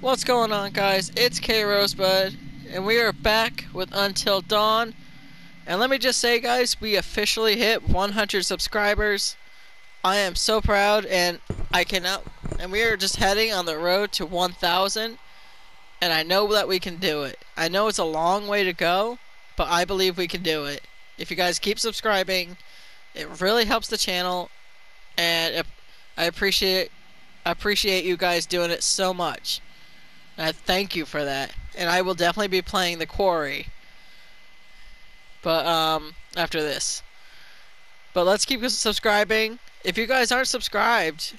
What's going on, guys? It's K Rosebud, and we are back with Until Dawn. And let me just say, guys, we officially hit 100 subscribers. I am so proud, and I cannot. And we are just heading on the road to 1,000. And I know that we can do it. I know it's a long way to go, but I believe we can do it. If you guys keep subscribing, it really helps the channel, and I appreciate I appreciate you guys doing it so much. I thank you for that. And I will definitely be playing the quarry. But um after this. But let's keep subscribing. If you guys aren't subscribed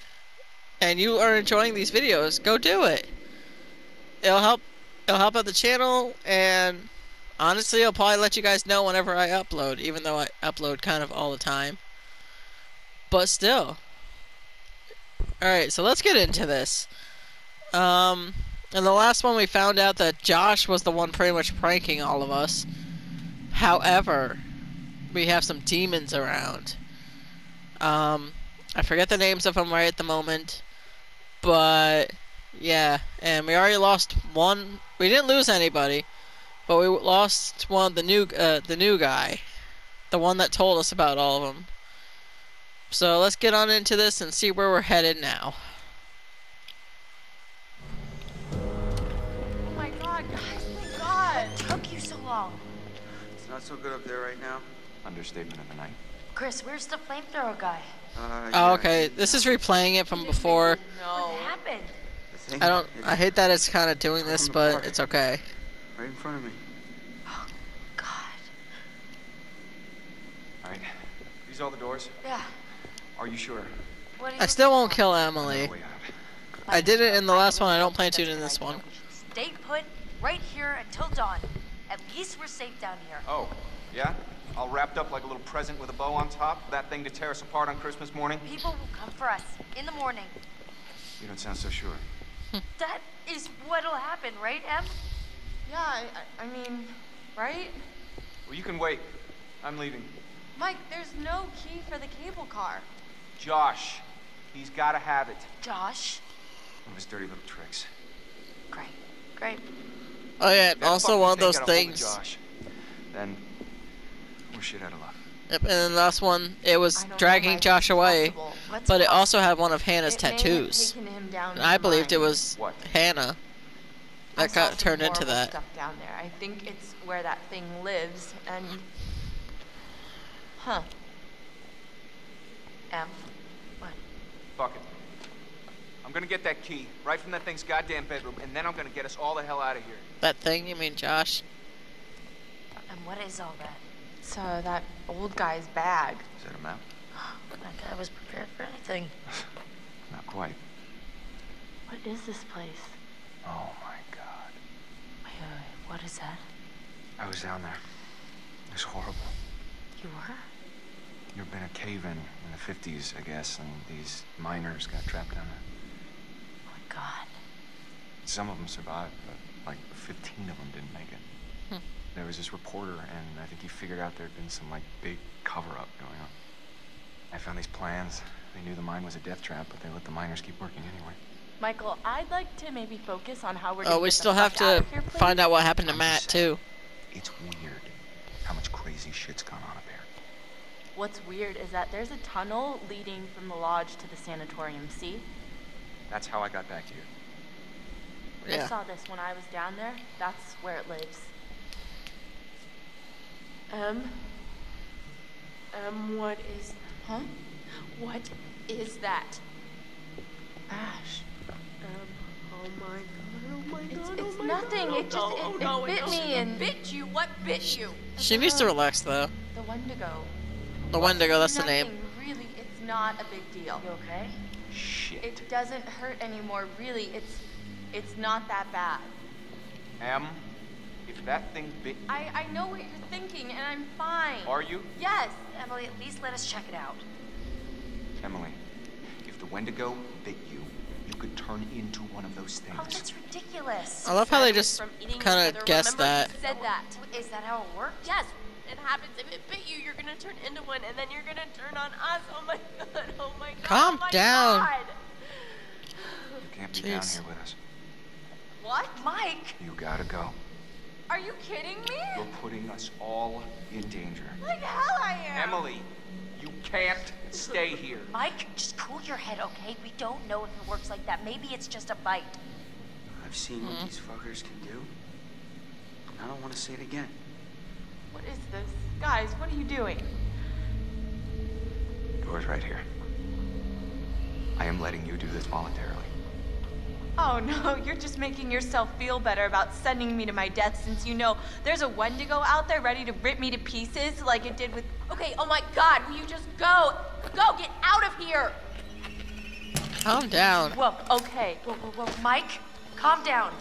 and you are enjoying these videos, go do it. It'll help it'll help out the channel and honestly I'll probably let you guys know whenever I upload, even though I upload kind of all the time. But still. Alright, so let's get into this. Um in the last one, we found out that Josh was the one pretty much pranking all of us. However, we have some demons around. Um, I forget the names of them right at the moment, but yeah, and we already lost one. We didn't lose anybody, but we lost one. The new, uh, the new guy, the one that told us about all of them. So let's get on into this and see where we're headed now. Not so good up there right now. Understatement of the night. Chris, where's the flamethrower guy? Uh, oh, okay. This is replaying it from before. No. What happened? I don't. I hate that it's kind of doing this, but it's okay. Right in front of me. Oh, God. All right. These all the doors? Yeah. Are you sure? What I still won't kill Emily. I did it in the last one. I don't plan to it in this one. Stay put right here until dawn. At least we're safe down here. Oh, yeah? All wrapped up like a little present with a bow on top? That thing to tear us apart on Christmas morning? People will come for us in the morning. You don't sound so sure. that is what'll happen, right, Em? Yeah, I, I mean, right? Well, you can wait. I'm leaving. Mike, there's no key for the cable car. Josh. He's gotta have it. Josh? One of his dirty little tricks. Great. Great. Oh yeah, also one of those things. then we're shit out of luck. Yep, and then the last one, it was dragging Josh away, but it also had one of Hannah's it tattoos. And I believed it was what? Hannah that got turned into that. Stuff down there. I think it's where that thing lives, and huh? M. What? Fuck it. I'm gonna get that key right from that thing's goddamn bedroom, and then I'm gonna get us all the hell out of here. That thing? You mean Josh? And what is all that? It's uh, that old guy's bag. Is that a map? that guy was prepared for anything. Not quite. What is this place? Oh my god. Wait, wait, wait. What is that? I was down there. It was horrible. You were? There'd been a cave-in in the 50s, I guess, and these miners got trapped down there. My god. Some of them survived, but like 15 of them didn't make it. Hmm. There was this reporter, and I think he figured out there'd been some like big cover-up going on. I found these plans. They knew the mine was a death trap, but they let the miners keep working anyway. Michael, I'd like to maybe focus on how we're. Oh, we still have to here, find out what happened to Matt too. It's weird how much crazy shit's gone on up here. What's weird is that there's a tunnel leading from the lodge to the sanatorium. See? That's how I got back here. Yeah. I saw this when I was down there. That's where it lives. Um. Um, what is. Huh? What is that? Ash. Um, oh my god, oh my god. It's, it's oh nothing. God, it just. it, oh, no, it bit me and. Bit you? What bit you? She needs to relax though. The Wendigo. The Wendigo, that's nothing, the name. Really, it's not a big deal. You okay? Shit. It doesn't hurt anymore, really. It's it's not that bad. Em, if that thing bit. I, I know what you're thinking, and I'm fine. Are you? Yes. Emily, at least let us check it out. Emily, if the Wendigo bit you, you could turn into one of those things. Oh, that's ridiculous. I love how they just kind of guessed that. said that. Is that how it works? Yes. It happens if it bit you, you're gonna turn into one, and then you're gonna turn on us. Oh my god! Oh my god! Calm oh my down. God. You can't be down here with us. What? Mike! You gotta go. Are you kidding me? You're putting us all in danger. Like hell I am. Emily, you can't stay here. Mike, just cool your head, okay? We don't know if it works like that. Maybe it's just a bite. I've seen what mm-hmm. these fuckers can do. And I don't want to see it again. What is this? Guys, what are you doing? Door's right here. I am letting you do this voluntarily. Oh no, you're just making yourself feel better about sending me to my death since you know there's a Wendigo out there ready to rip me to pieces like it did with. Okay, oh my god, will you just go? Go, get out of here! Calm down. Whoa, okay. Whoa, whoa, whoa. Mike, calm down.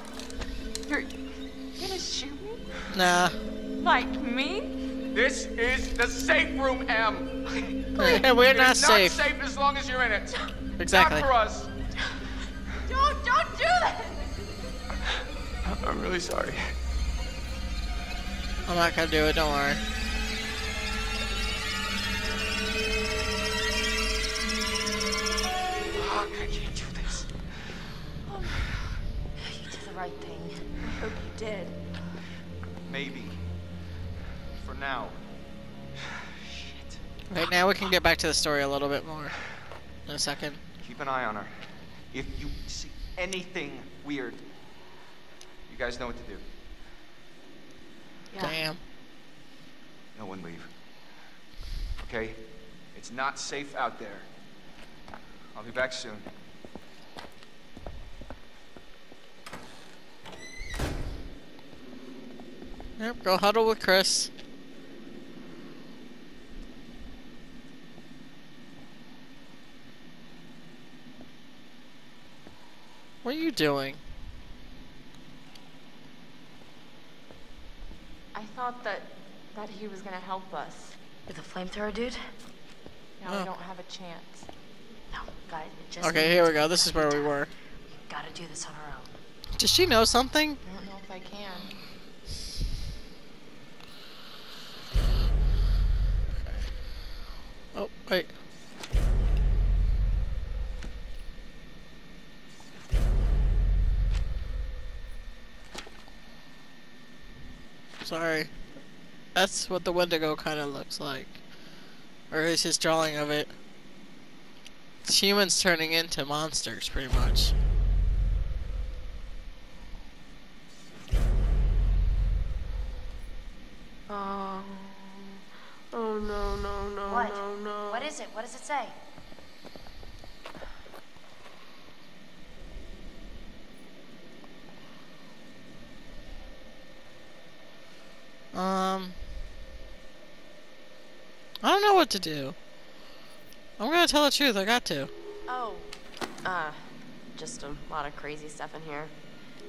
You're gonna shoot me? Nah. Like me? This is the safe room, M. Yeah, we're It not is safe. Not safe as long as you're in it. Exactly. Not for us. Don't, don't do that! I'm really sorry. I'm not gonna do it, don't worry. Fuck, I can't do this. Oh, you did the right thing. I hope you did. Maybe. For now. Shit. Okay, now we can get back to the story a little bit more. In a second. Keep an eye on her. If you see anything weird, you guys know what to do. Yeah. Damn. No one leave. Okay? It's not safe out there. I'll be back soon. Yep, go huddle with Chris. What are you doing? I thought that that he was gonna help us. With the flamethrower dude? Now Oh. we don't have a chance. No, guys, it just Okay, here we go. This is where we were. were. Gotta do this on our own. Does she know something? I don't know if I can. Oh, wait. Sorry. That's what the Wendigo kind of looks like. Or is his drawing of it. It's humans turning into monsters, pretty much. Oh. Oh no, no, no, What? no, no. What is it? What does it say? Um. I don't know what to do. I'm gonna tell the truth, I got to. Oh, uh, just a lot of crazy stuff in here.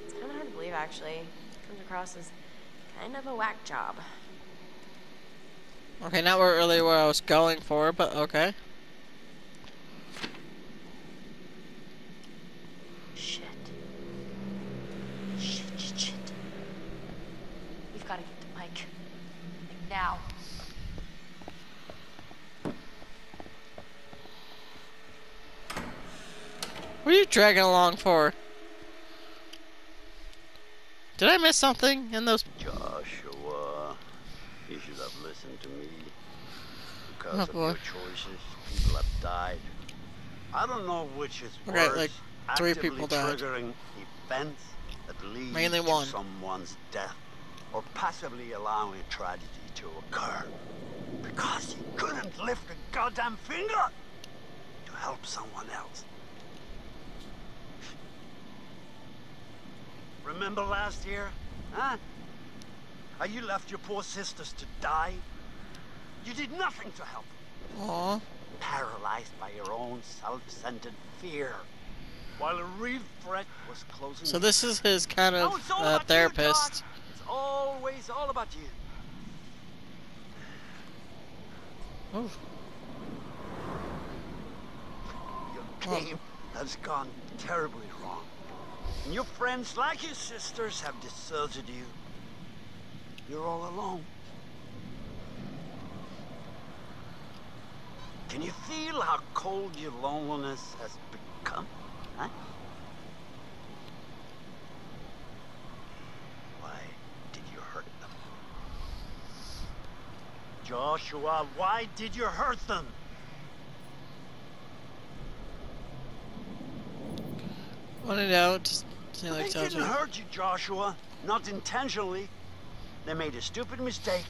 It's kind of hard to believe, actually. Comes across as kind of a whack job. Okay, not really where I was going for, but okay. Shit. Shit, shit, shit. We've gotta get to Mike. Like now. What are you dragging along for? Did I miss something in those? Joshua, you should have listened to me. Because Oh, of boy. your choices, people have died. I don't know which is Okay, worse. like, three people died. triggering events that lead Mainly to one. someone's death, or passively allowing a tragedy to occur. Because you couldn't lift a goddamn finger to help someone else. Remember last year? Huh? How you left your poor sisters to die? You did nothing to help them, Aw. paralyzed by your own self-centered fear. While a real threat was closing So this is his kind of all uh, about you, therapist. It's always all about you. Oh, Your game has gone terribly your friends, like your sisters, have deserted you. You're all alone. Can you feel how cold your loneliness has become? Huh? Why did you hurt them? Joshua, why did you hurt them? Want to know? Just They like didn't you. hurt you, Joshua. Not intentionally. They made a stupid mistake,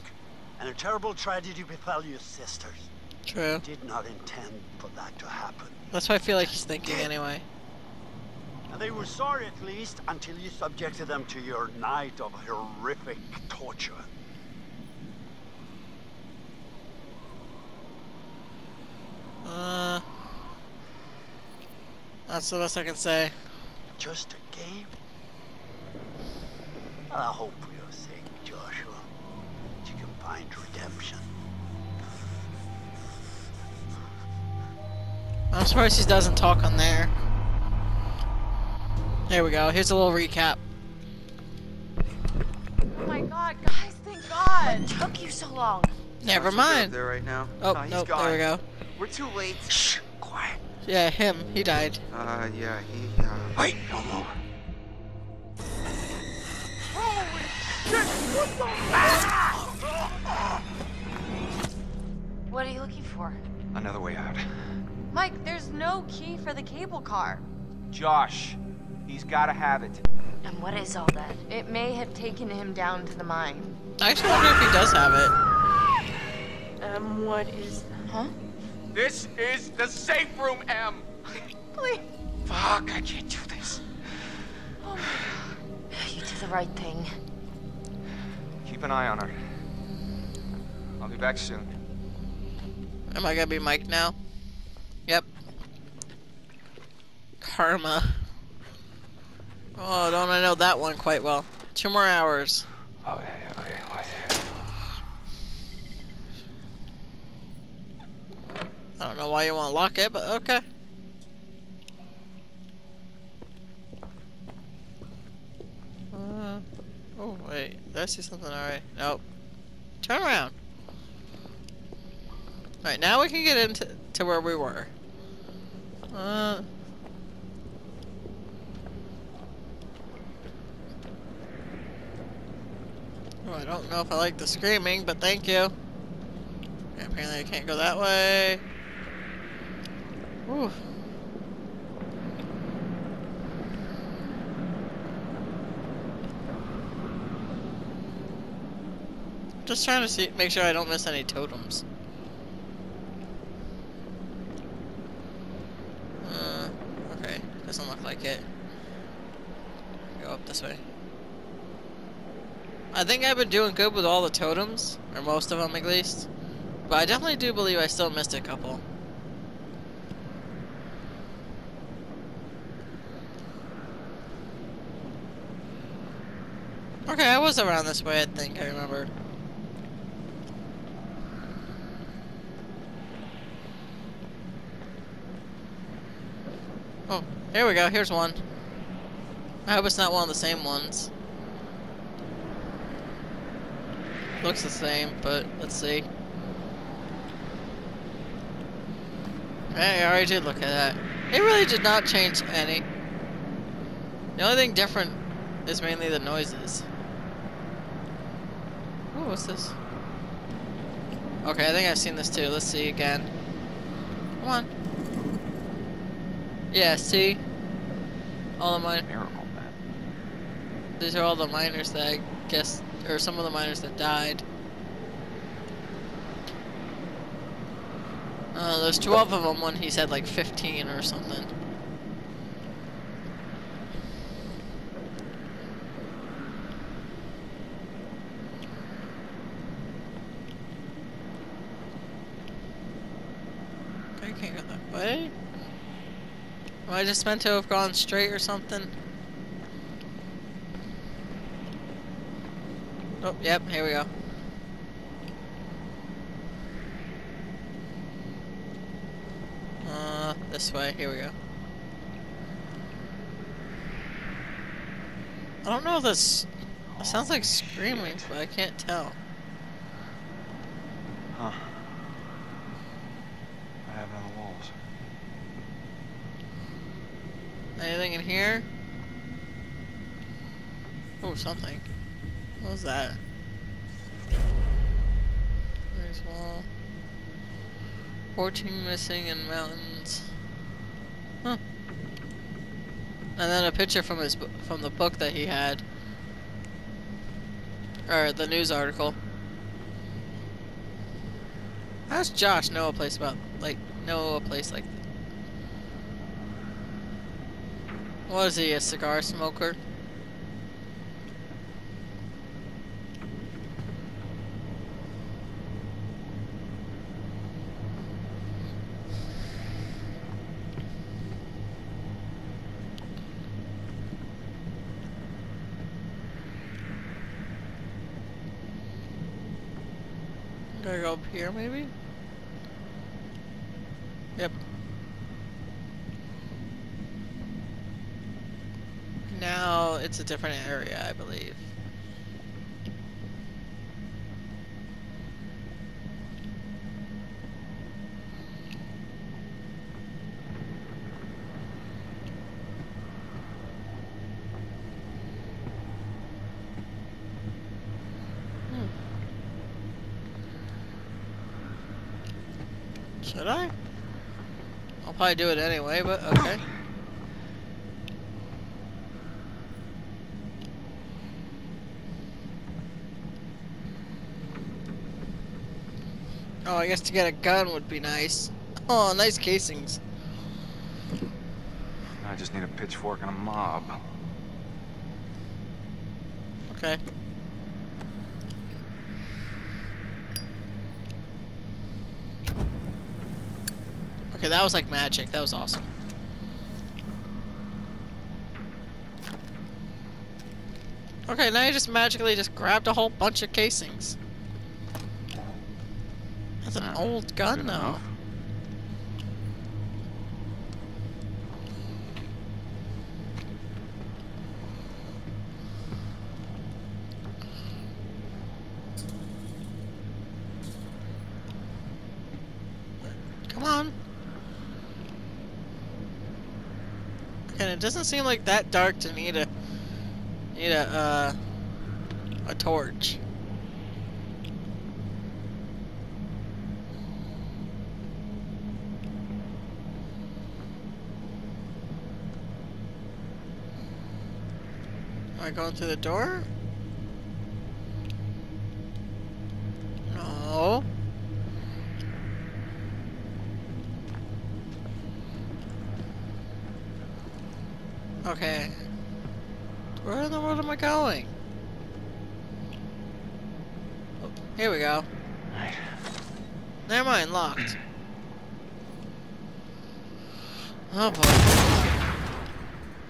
and a terrible tragedy befell your sisters. True. Did not intend for that to happen. That's what I feel like he's thinking anyway. And they were sorry at least until you subjected them to your night of horrific torture. Uh, that's the best I can say. Just a game? I hope for your sake, Joshua, that you can find redemption. I'm surprised he doesn't talk on there. There we go. Here's a little recap. Oh my god, guys, thank God! Took you so long. Never mind. there right now. Oh, he's nope, gone. there we go. We're too late. Shh, quiet. Yeah, him. He died. Uh, yeah, he, uh... Wait, no more. Holy shit! What are you looking for? Another way out. Mike, there's no key for the cable car. Josh, he's gotta have it. And what is all that? It may have taken him down to the mine. I actually wonder if he does have it. Um, what is Huh? This is the safe room, M. Please. Fuck, I can't do this. Oh You did the right thing. Keep an eye on her. I'll be back soon. Am I gonna be Mike now? Yep. Karma. Oh, don't I know that one quite well. Two more hours. Oh, okay, okay, what? I don't know why you want to lock it, but okay. Uh, oh, wait. Did I see something alright? Nope. Turn around. Alright, now we can get into to where we were. Uh. Oh, I don't know if I like the screaming, but thank you. Apparently I can't go that way. Ooh. Just trying to see, make sure I don't miss any totems. Uh, okay, doesn't look like it. Go up this way. I think I've been doing good with all the totems, or most of them at least. But I definitely do believe I still missed a couple. Okay, I was around this way, I think, I remember. Oh, here we go, here's one. I hope it's not one of the same ones. Looks the same, but let's see. Hey, I already did look at that. It really did not change any. The only thing different is mainly the noises. Ooh, what's this? Okay, I think I've seen this too. Let's see again. Come on. Yeah, see? All the mine. Miracle, man. These are all the miners that I guess, or some of the miners that died. Uh, there's 12 of them when he said like 15 or something. I can't go that way. Am I just meant to have gone straight or something? Oh, yep, here we go. Uh, this way, here we go. I don't know if this sounds like screaming, but I can't tell. Huh. What happened on the walls? Anything in here? Oh, something. What was that? As wall. 14 missing in mountains. Huh. And then a picture from his from the book that he had. Or the news article. How does Josh know a place about like know a place like What is he, a cigar smoker? Gotta go up here, maybe? Yep. Now it's a different area, I believe. Hmm. Should I? I'll probably do it anyway, but okay. Oh, I guess to get a gun would be nice. Oh, nice casings. I just need a pitchfork and a mob. Okay. Okay, that was like magic. That was awesome. Okay, now you just magically just grabbed a whole bunch of casings. An old gun enough. Come on. And it doesn't seem like that dark to need a need a uh a torch. Going through the door? No. Okay. Where in the world am I going? Oh, here we go. Never mind, locked. Oh boy.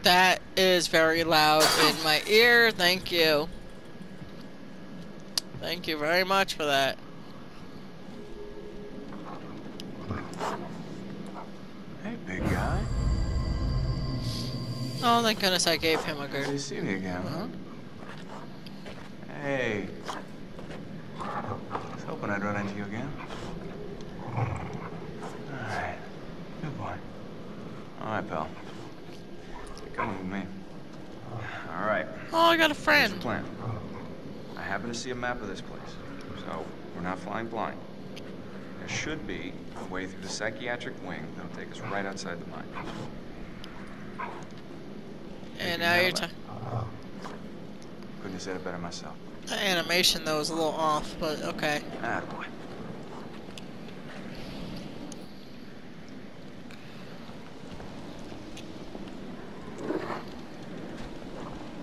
That is very loud in my ear. Thank you. Thank you very much for that. Hey, big guy. Oh, thank goodness I gave him a Good good. see you again. Huh? Hey. I was hoping I'd run into you again. Alright. Good boy. Alright, pal. You're coming with me. Alright. Oh, I got a Here's the friend. plan. I happen to see a map of this place. So, we're not flying blind. There should be a way through the psychiatric wing that'll take us right outside the mine. And now you're talking. ta- Couldn't have said it better myself. the animation though is a little off, but okay. Ah, boy.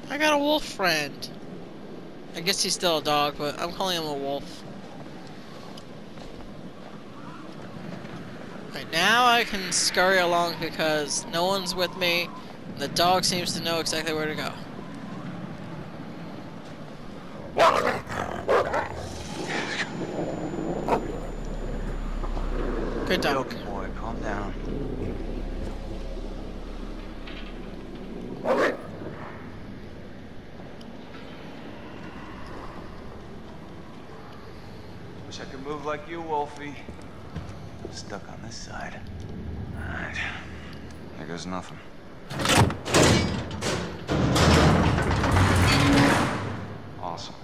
I got a wolf friend. I guess he's still a dog, but I'm calling him a wolf. Right now I can scurry along because no one's with me. And the dog seems to know exactly where to go. Good dog. Good boy, calm down. Wish I could move like you, Wolfie. Stuck on this side. Alright. There goes nothing. Awesome.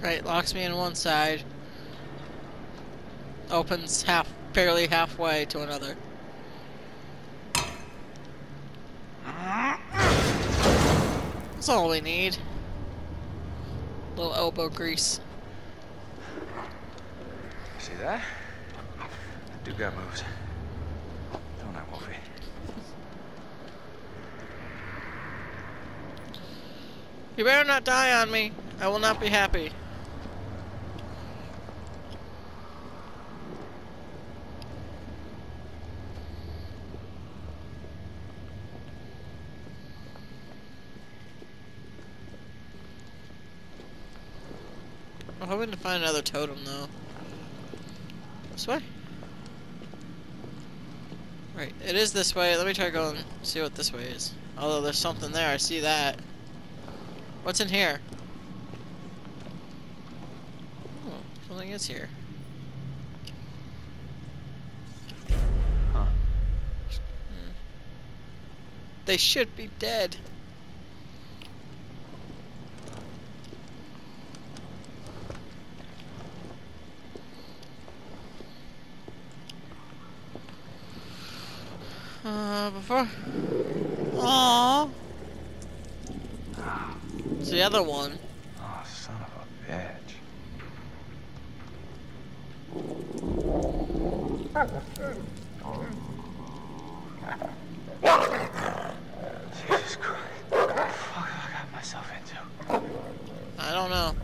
Right, locks me in one side. opens half, barely halfway to another. That's all we need. little elbow grease. See that? That dude got moves. Don't I, Wolfie? You better not die on me. I will not be happy. I'm hoping to find another totem though. This way? Right, it is this way. Let me try going and see what this way is. Although there's something there, I see that. What's in here? Oh, something is here. Huh. Hmm. They should be dead. Uh, before. Aww. It's the other one. Oh, son of a bitch. Jesus Christ. What the fuck have I got myself into? I don't know.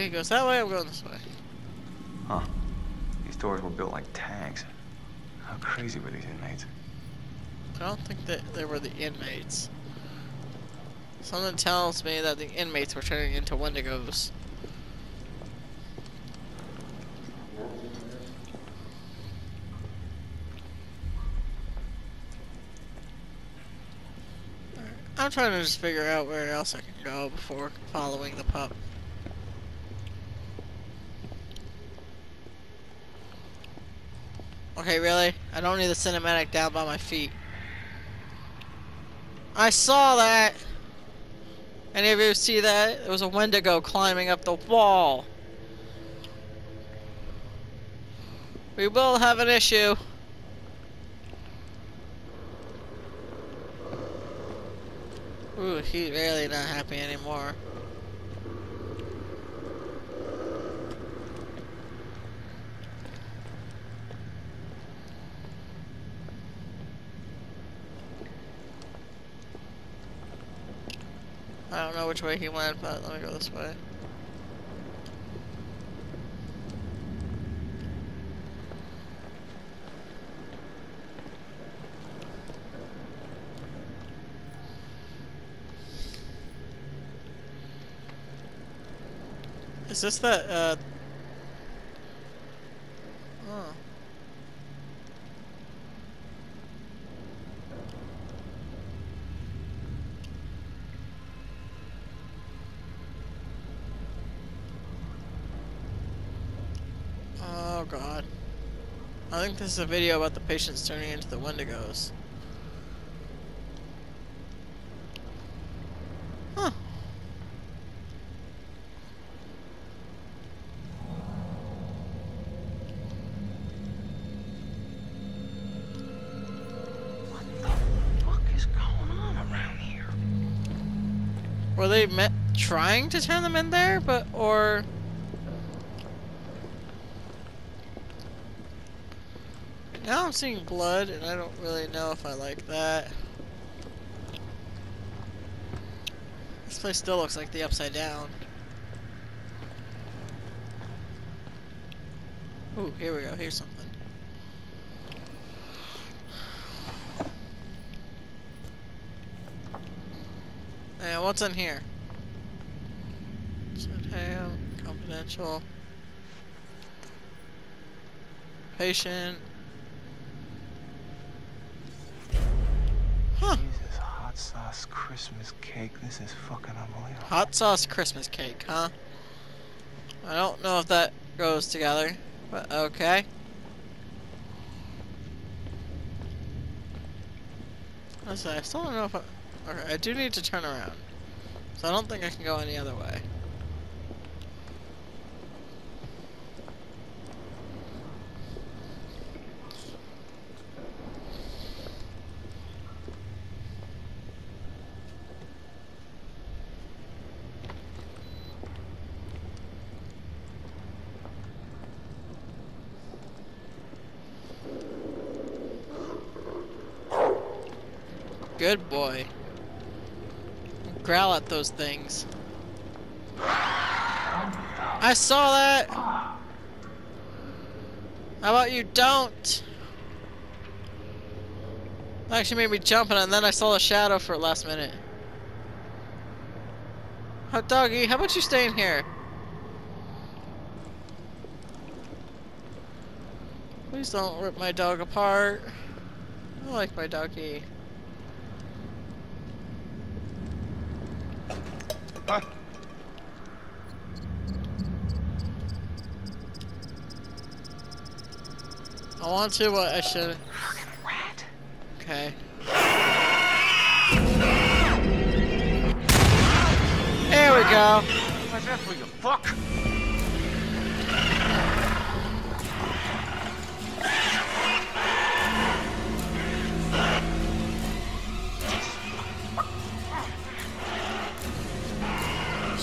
He goes that way, I'm going this way. Huh. These doors were built like tanks. How crazy were these inmates? I don't think that they were the inmates. Something tells me that the inmates were turning into Wendigos. I'm trying to just figure out where else I can go before following the pup. Okay, really? I don't need the cinematic down by my feet. I saw that! Any of you see that? There was a Wendigo climbing up the wall. We will have an issue. Ooh, he's really not happy anymore. Don't know which way he went, but let me go this way. Is this that, uh... Oh. Oh god. I think this is a video about the patients turning into the Wendigos. Huh. What is going on around here? Were they met trying to turn them in there, but or now I'm seeing blood, and I don't really know if I like that. This place still looks like the Upside Down. Ooh, here we go. Here's something. And what's in here? Sam, confidential. Patient. Christmas cake. This is fucking unbelievable. Hot sauce Christmas cake, huh? I don't know if that goes together, but okay. I still don't know if I... Okay, I do need to turn around. So I don't think I can go any other way. Good boy. Growl at those things. I saw that! How about you don't? That actually made me jump and then I saw a shadow for last minute. Hot doggy, how about you stay in here? Please don't rip my dog apart. I like my doggy. Huh? I want to, but I should. Rat. Okay. There we go. How's that for you, fuck?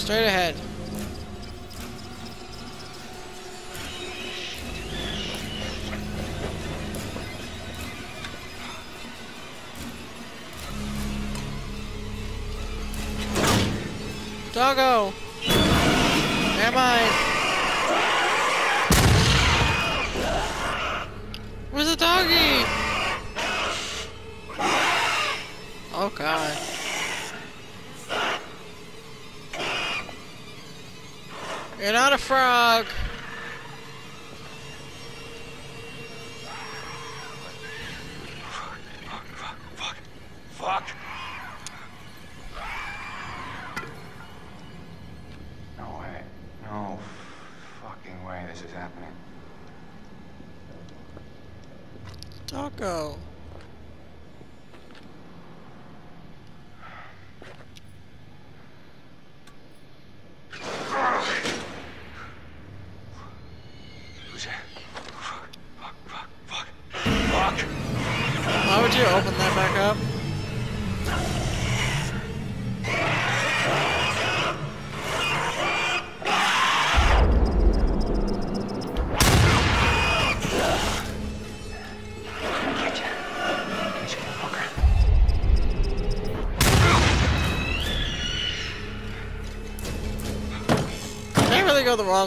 Straight ahead.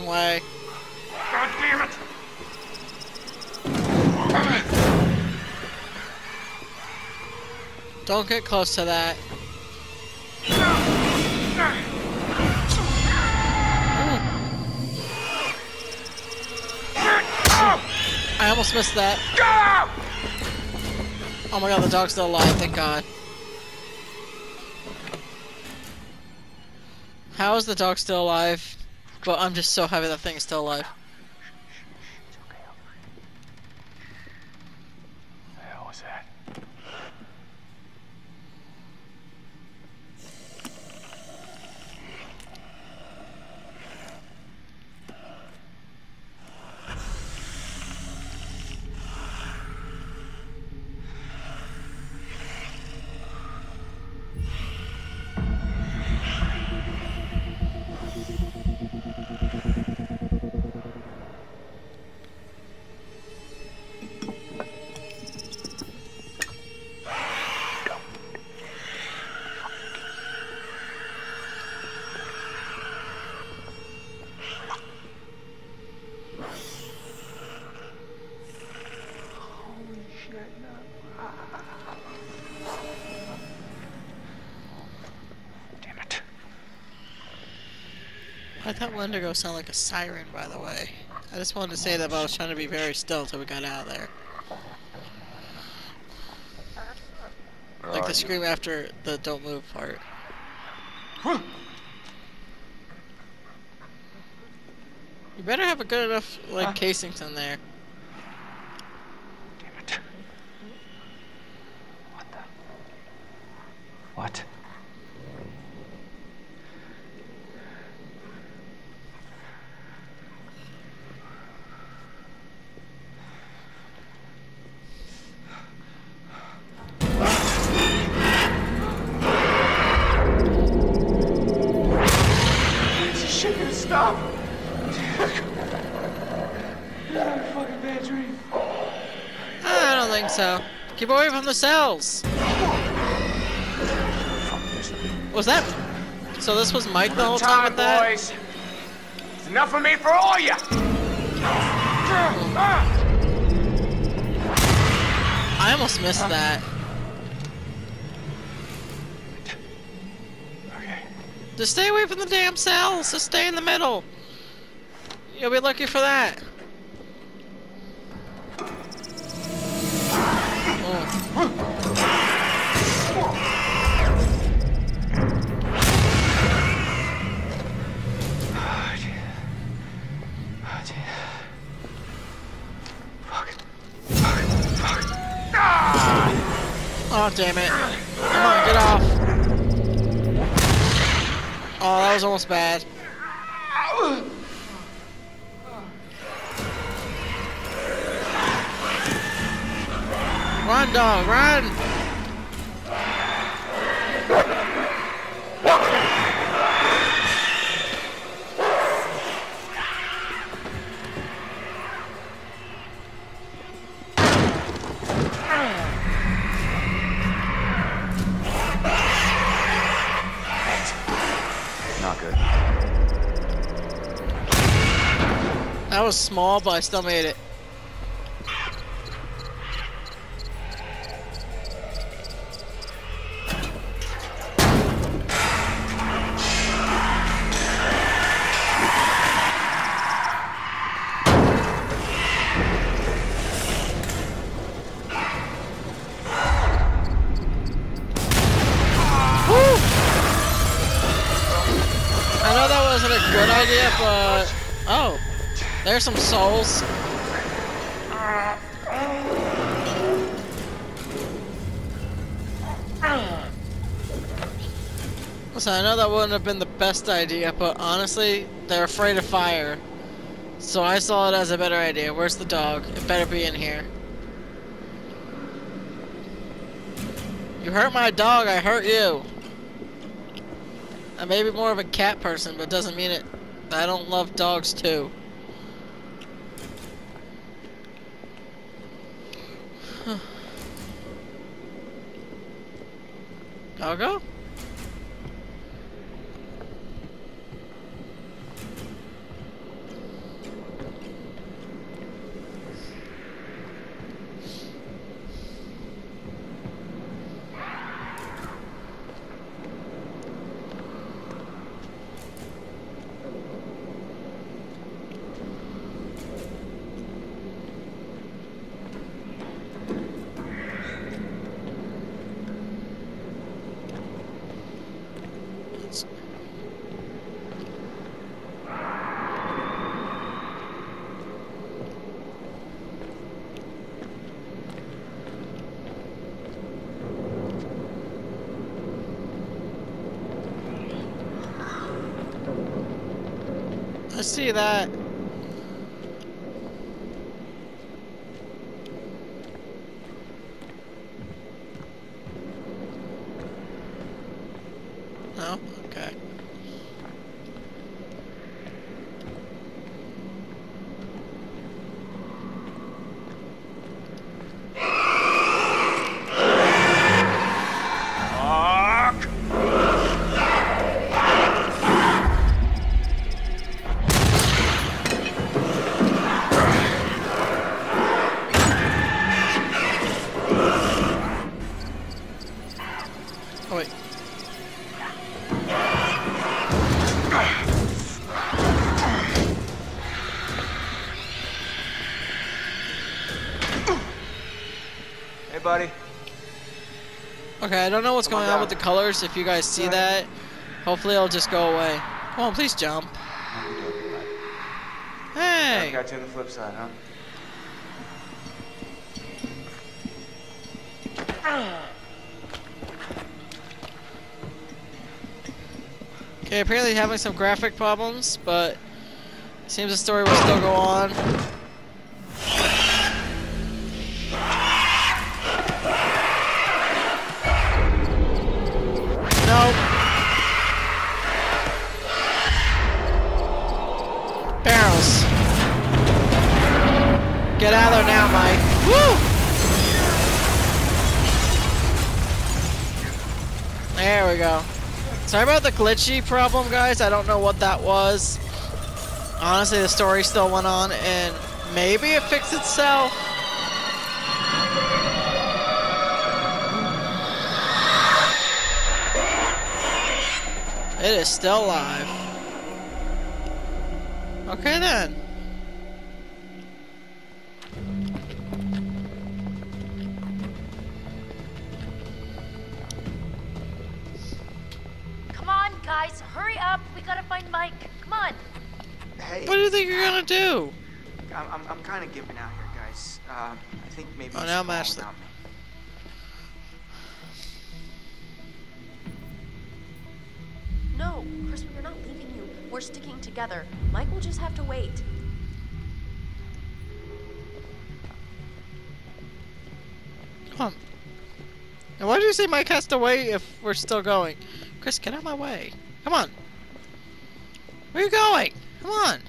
Wrong way? God damn it! Don't get close to that. I almost missed that. Oh my god, the dog's still alive, thank god. How is the dog still alive? But I'm just so happy that thing's still alive. That Wendigo sound like a siren, by the way? I just wanted to say that, but I was trying to be very still until we got out of there. Where Like the you? scream after the don't move part. You better have a good enough, like, Huh? casings in there. Cells. Was that? So this was Mike the whole time with that? boys. It's enough of me for all you. I almost missed that. Okay. Just stay away from the damn cells. Just stay in the middle. You'll be lucky for that. Oh, damn it. Come on, get off. Oh, that was almost bad. Run, dog, run! That was small, but I still made it. Some souls. Listen, I know that wouldn't have been the best idea, but honestly, they're afraid of fire. So I saw it as a better idea. Where's the dog? It better be in here. You hurt my dog, I hurt you. I may be more of a cat person, but doesn't mean it. I don't love dogs too. Doggo? I see that. No? Okay. Fuck. Oh wait. Hey, buddy. Okay, I don't know what's oh Come going on down. with the colors. If you guys see that, hopefully it'll just go away. Come on, please jump. Hey! Got you on the flip side, huh? Okay, apparently having some graphic problems, but seems the story will still go on. Glitchy problem, guys. I don't know what that was. Honestly, the story still went on, and maybe it fixed itself. It is still live. Okay then. We gotta find Mike. Come on. Hey, What do you think you're gonna do? I'm, I'm, I'm kind of giving out here, guys. Uh, I think maybe Oh, you now should go on Ashley. me. No, Chris, we're not leaving you. We're sticking together. Mike will just have to wait. Come on. And why did you say Mike has to wait if we're still going? Chris, get out of my way. Come on. Where are you going? Come on.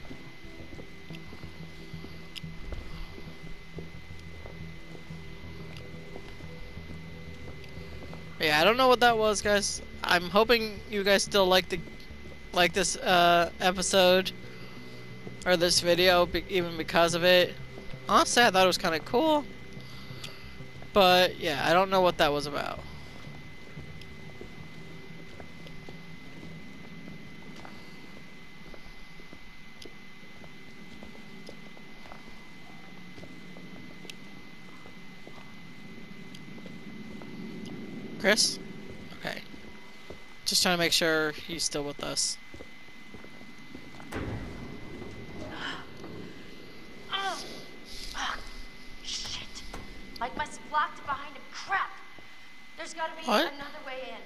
Yeah, I don't know what that was, guys. I'm hoping you guys still like the like this uh, episode or this video, be even because of it. Honestly, I thought it was kind of cool. But yeah, I don't know what that was about. Chris? Okay. Just trying to make sure he's still with us. Oh. Shit. Mike must have locked it behind him. Crap. There's gotta be What? another way in.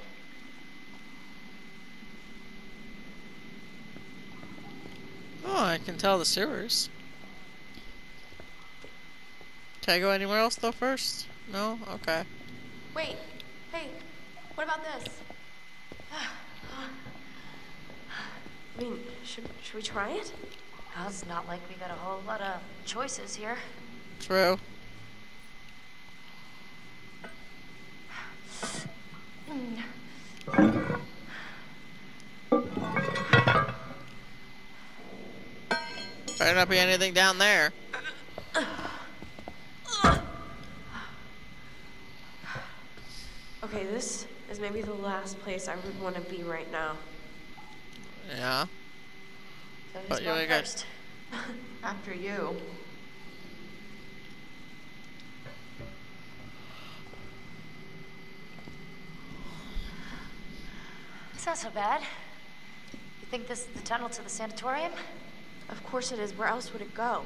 Oh, I can tell the sewers. Can I go anywhere else though first? No? Okay. Wait, hey, what about this? I mean, should, should we try it? Well, it's not like we got a whole lot of choices here. True. Better not be anything down there. Okay, this is maybe the last place I would want to be right now. Yeah. So But you going ain't got- first? After you. It's not so bad. You think this is the tunnel to the sanatorium? Of course it is. Where else would it go?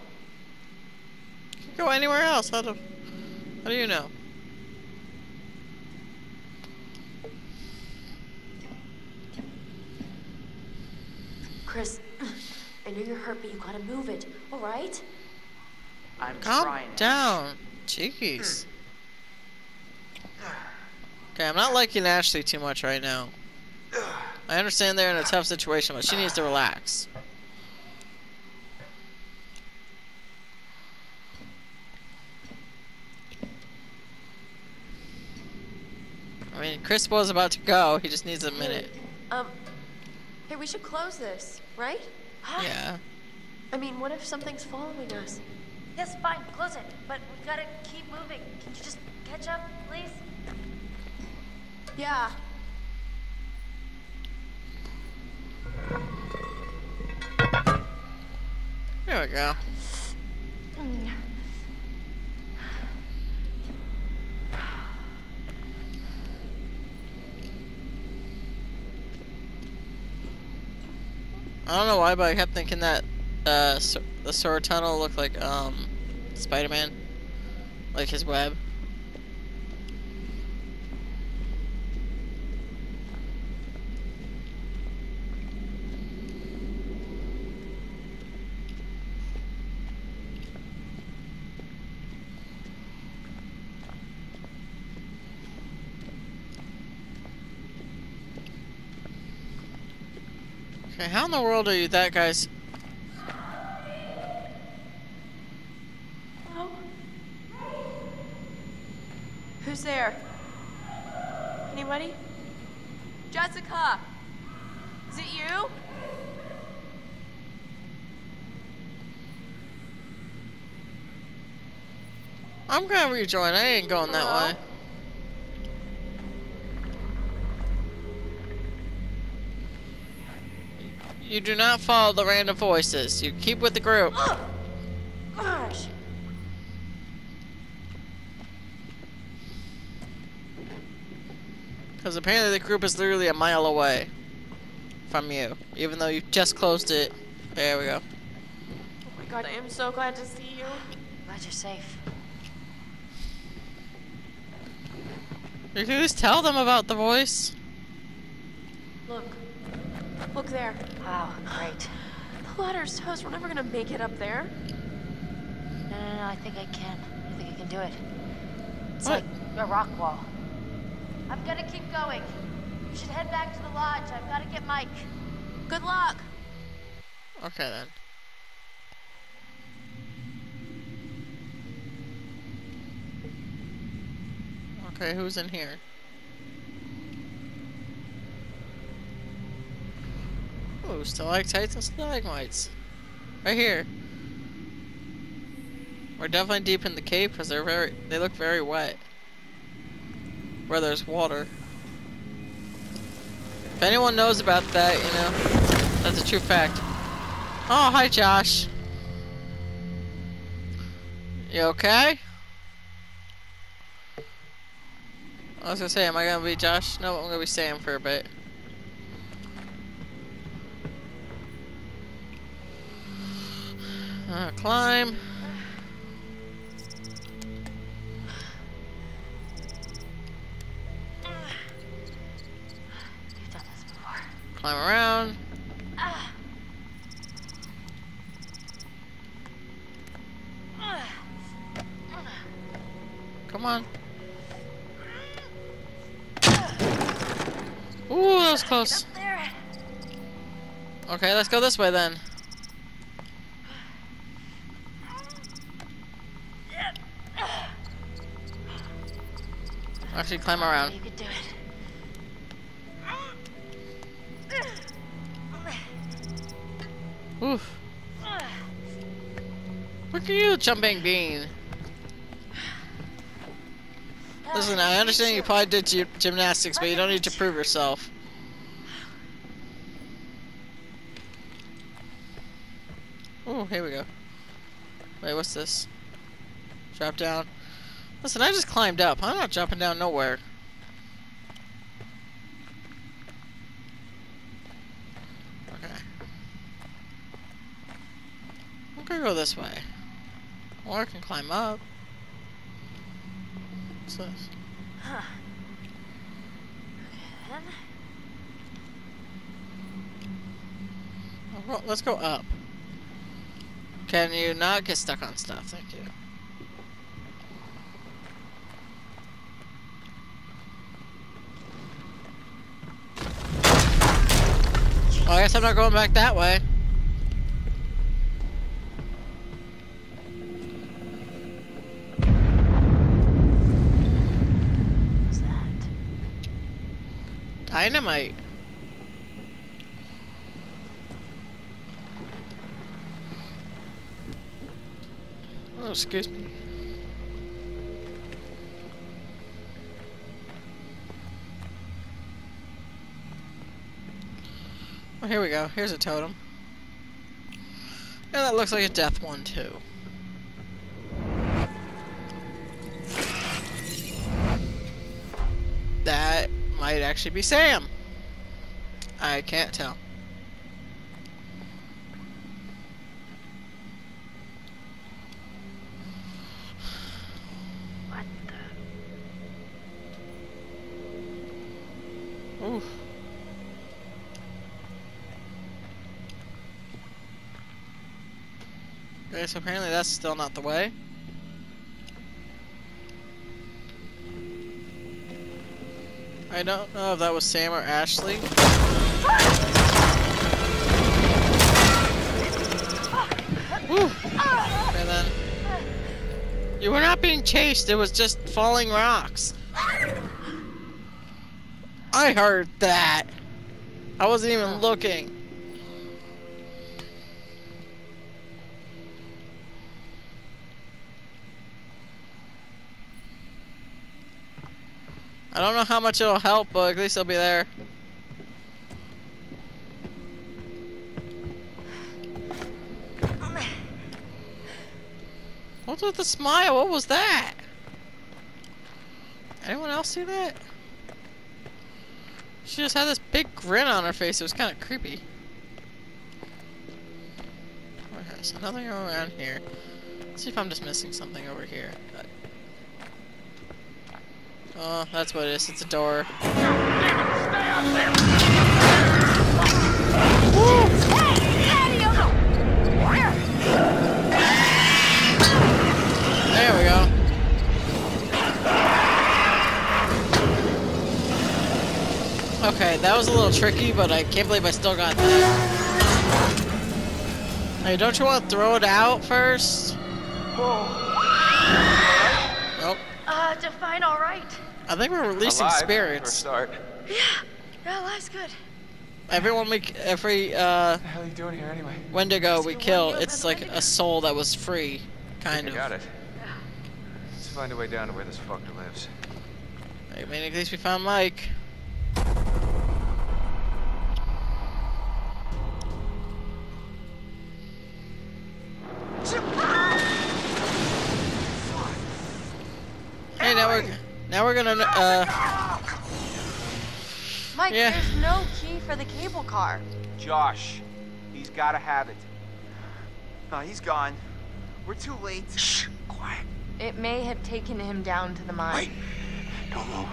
Go anywhere else. How do, how do you know? Chris, I know you're hurt, but you gotta move it, all right? I'm Calm trying. Down. Jeez. Okay, I'm not liking Ashley too much right now. I understand they're in a tough situation, but she needs to relax. I mean, Chris was about to go. He just needs a minute. Um, hey, we should close this, right? Yeah. I mean, what if something's following us? Yes, fine, close it. But we gotta keep moving. Can you just catch up, please? Yeah. There we go. I don't know why, but I kept thinking that uh, the sewer tunnel looked like um, Spider-Man, like his web. How in the world are you that guy's? Hello? Who's there? Anybody? Jessica! Is it you? I'm gonna rejoin. I ain't going that way. You do not follow the random voices. You keep with the group. Oh, gosh. Because apparently the group is literally a mile away from you. Even though you just closed it. There we go. Oh my god, I am so glad to see you. Glad you're safe. You can just tell them about the voice. Look. Look there. Wow, great. The ladder's toast. We're never gonna make it up there. No, no, no, I think I can. I think I can do it. It's What? like a rock wall. I'm gonna keep going. You should head back to the lodge. I've gotta get Mike. Good luck. Okay then. Okay, who's in here? Ooh, stalactites and stalagmites. Right here. We're definitely deep in the cave because they're very, they look very wet. Where there's water. If anyone knows about that, you know, that's a true fact. Oh, hi, Josh. You okay? I was gonna say, am I gonna be Josh? No, I'm gonna be Sam for a bit. Uh, climb. You've done this before. Climb around. Come on. Ooh, that was close. Okay, let's go this way then. Actually, climb around. You could do it. Oof. Look at you, jumping bean. Listen, I understand you probably did gy- gymnastics, but you don't need to prove yourself. Oh, here we go. Wait, what's this? Drop down. Listen, I just climbed up. I'm not jumping down nowhere. Okay. I'm gonna go this way. Or I can climb up. What's this? Huh. Okay, then. Let's go up. Can you not get stuck on stuff? Thank you. Well, I guess I'm not going back that way. What's that? Dynamite. Oh, excuse me. Oh, here we go. Here's a totem. Yeah, that looks like a death one, too. That might actually be Sam. I can't tell. What the? Oof. Okay, so apparently that's still not the way. I don't know if that was Sam or Ashley. Okay then. You were not being chased, it was just falling rocks. I heard that. I wasn't even looking. I don't know how much it'll help, but at least I'll be there. What's with the smile? What was that? Anyone else see that? She just had this big grin on her face. It was kind of creepy. So nothing around here. Let's see if I'm just missing something over here. Oh, that's what it is. It's a door. There we go. Okay, that was a little tricky, but I can't believe I still got that. Hey, don't you want to throw it out first? Nope. Uh, Define all right. I think we're releasing Alive, spirits. For a start. Yeah, yeah, life's good. Everyone we, every uh, What the hell are you doing here anyway? Wendigo we kill, it's like Wendigo. a soul that was free, kind I of. got it. Let's find a way down to where this fucker lives. I mean, at least we found Mike. Hey, now we're now we're gonna uh Mike, Yeah. there's no key for the cable car. Josh, he's gotta have it. Oh, he's gone. We're too late. Shh, quiet. It may have taken him down to the mine. Wait. Don't move.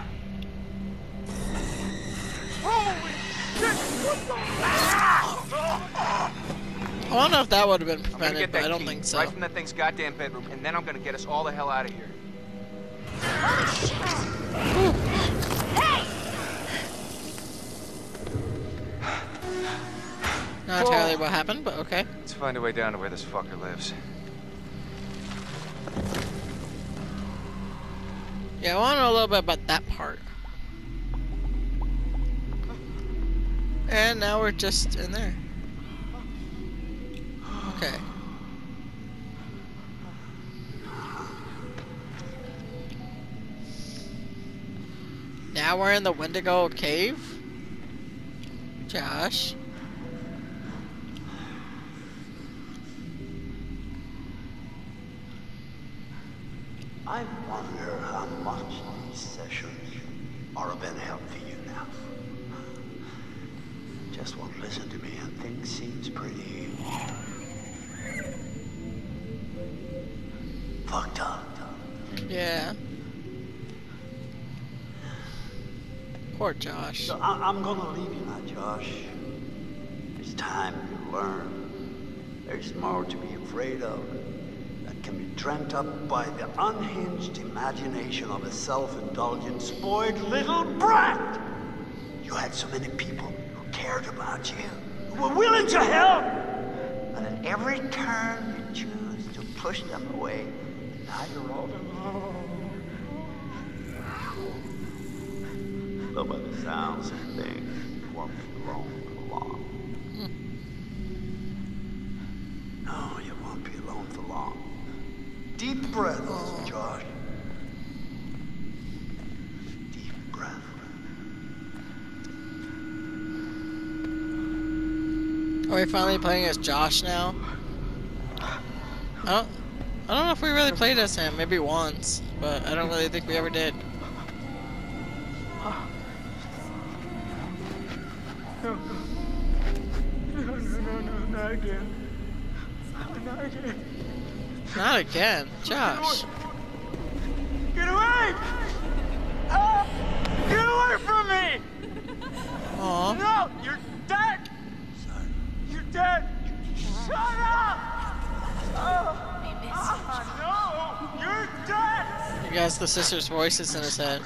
I don't know if that would have been I'm gonna prevented, get but that I don't key think so. right from that thing's goddamn bedroom, and then I'm gonna get us all the hell out of here. Not entirely what happened, but okay. Let's find a way down to where this fucker lives. Yeah, I want to know a little bit about that part. And now we're just in there. Okay. Now we're in the Wendigo cave. Josh. I wonder how much these sessions are of any help to you now. Just won't listen to me and things seems pretty fucked up. Yeah. Poor Josh. So I- I'm gonna leave you now, Josh. It's time you learn. There's more to be afraid of that can be dreamt up by the unhinged imagination of a self-indulgent, spoiled little brat. You had so many people who cared about you, who were willing to help. But at every turn, you choose to push them away. Now you're all alone. Though by the sounds of things, you won't be alone for long. Hmm. No, you won't be alone for long. Deep breaths, oh. Josh. Deep breath. Are we finally playing as Josh now? I don't, I don't know if we really played as him. Maybe once, but I don't really think we ever did. Not again, Josh. Get away! Ah! Get away from me! Aw. No! You're dead! You're dead! Shut up! Ah, no! You're dead! He has the sister's voices in his head.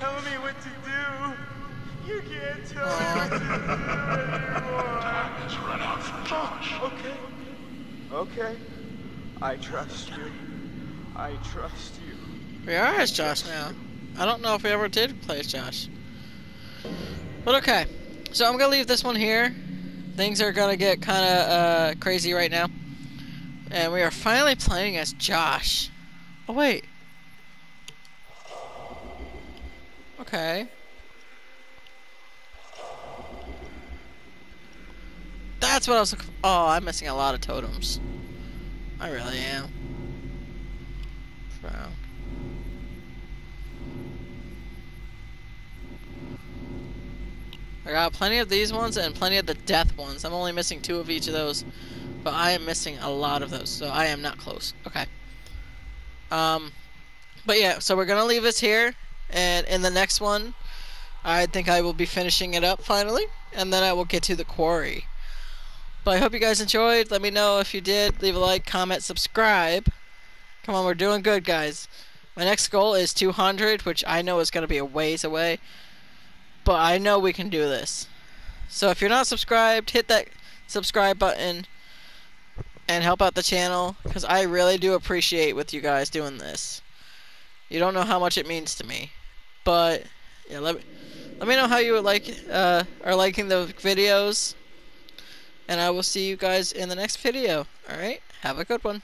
Tell me what to do. You can't tell me what to do anymore. Time has run out for Josh. Okay. Okay. I trust you. I trust you. We are as Josh now. I don't know if we ever did play as Josh. But okay. So I'm gonna leave this one here. Things are gonna get kind of uh, crazy right now. And we are finally playing as Josh. Oh wait. Okay. That's what I was looking for. Oh, I'm missing a lot of totems. I really am. Frown. I got plenty of these ones and plenty of the death ones. I'm only missing two of each of those. But I am missing a lot of those, so I am not close. Okay. Um, but yeah, so we're gonna leave this here, and in the next one, I think I will be finishing it up finally, and then I will get to the quarry. But I hope you guys enjoyed. Let me know if you did. Leave a like, comment, subscribe. Come on, we're doing good, guys. My next goal is 200, which I know is going to be a ways away. But I know we can do this. So if you're not subscribed, hit that subscribe button and help out the channel because I really do appreciate with you guys doing this. You don't know how much it means to me, but yeah, let me let me know how you would like uh, are liking the videos, and I will see you guys in the next video. All right, have a good one.